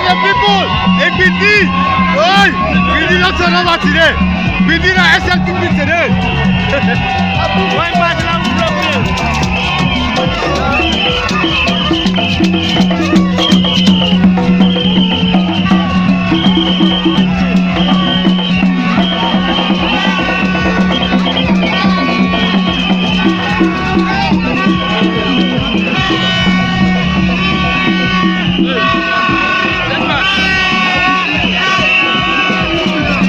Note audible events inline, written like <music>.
the people. And we did. Hey, we did not turn over today. We did not SLTP today. <laughs>